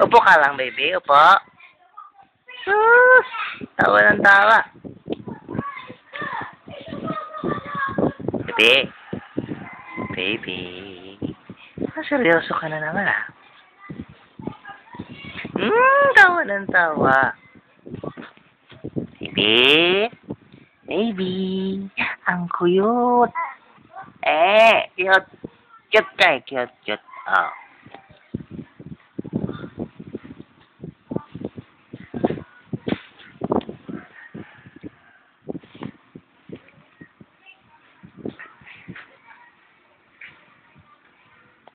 Upo ka lang, baby. Upo. Sus! Tawa ng tawa. Baby. Baby. Ah, seryoso ka na naman, ah. Hmm, tawa ng tawa. Baby. Baby. Ang eh, cute. Eh, cute. Cute ka. Cute, cute. Oh.